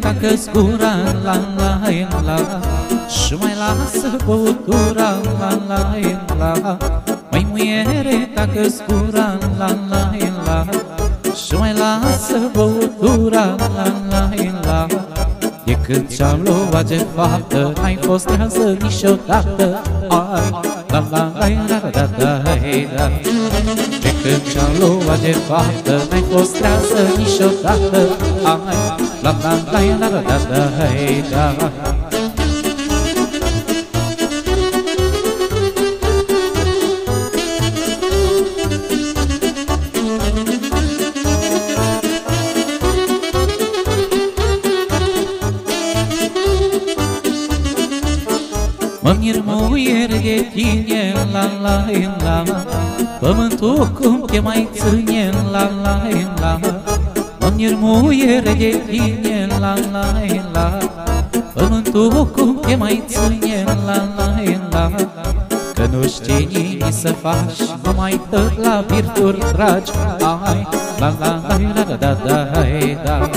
tacă gura la la la. Și mai lasă băutura la la la. Mai muiere tacă gura la la la. Și mai lasă băutura la la la. E când ce-am luat de fată N-ai fost trează niciodată. Ai, la la la la la la la De când ce-am luat de fată N-ai fost trează niciodată. Ai, la la la la la la la la Mă mir muier de tine, la la la Pământul cum te mai ține, la la la Mă mir muier de tine, la la la Pământul cum te mai ține, la la la Că nu știi nimic să faci, numai tot la virturi tragi Ai, la la la la la da da da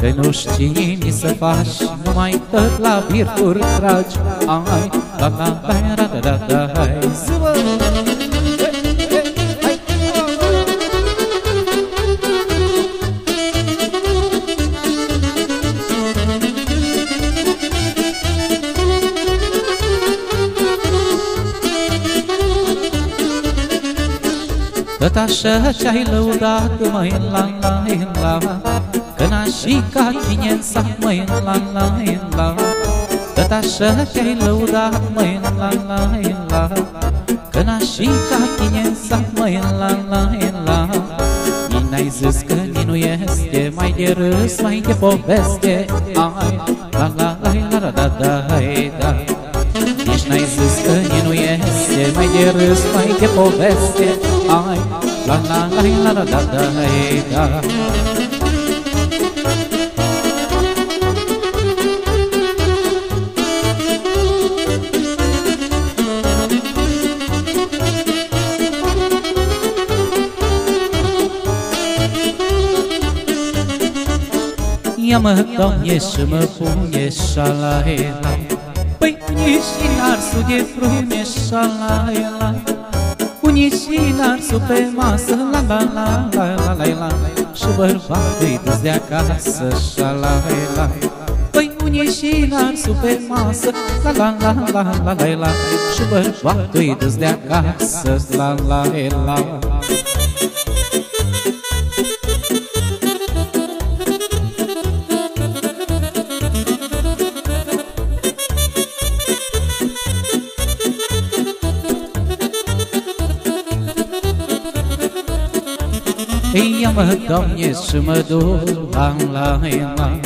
Că nu știi nimic să faci, numai tot la virturi tragi Ai, la la la la la la la Tot așa ce-ai lăudat, măi, la la la? Că n-aș fi ca tine în sat, măi, la la la. Tot așa te-ai lăudat, măi, la la la? Că n-aș fi ca tine în sat, măi, la la la. Nici n-ai zis că ni nu este Mai de râs, mai de poveste. Ai, la la la la la da da da. Nici n-ai zis că ni nu este Mai de râs, mai de poveste. Ai, la la la la la da da da Ia-mă, Doamne, și mă pune șalaela Păi unii și narsul de frume șalaela Unii și narsul pe masă La la la la la la la Și bărbatul-i dus de acasă șalaela Păi unii și narsul pe masă La la la la la la la Și bărbatul-i dus de acasă La la la la Ia-mă, Doamne, și mă duc la la la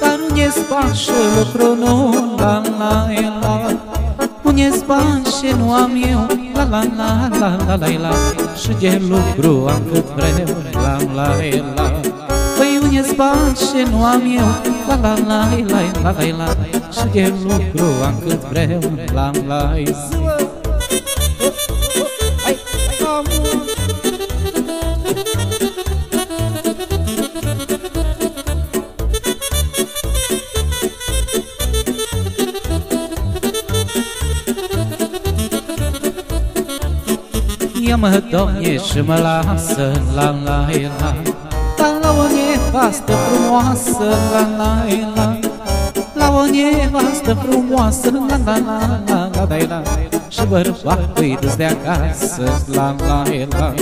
Dar unde-s bani și lucru nu la la la Unde-s bani și nu am eu la la la la la la la Și de lucru am cât vreau la la la Păi unde-s bani și nu am eu la la la la la la la Și de lucru am cât vreau la la la Ia-mă, Doamne, și mă lasă la la la Dar la o nevastă frumoasă la la la La o nevastă frumoasă la la la la la la la Și bărbatul-i dus de acasă la la la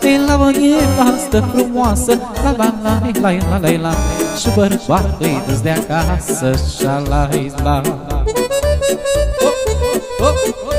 E la o nevastă frumoasă la la la la la la la Și bărbatul-i dus de acasă și la la la Oh, oh, oh